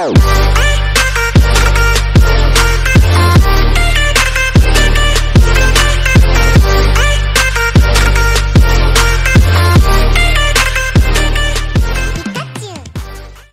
Tchau.